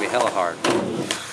be hella hard.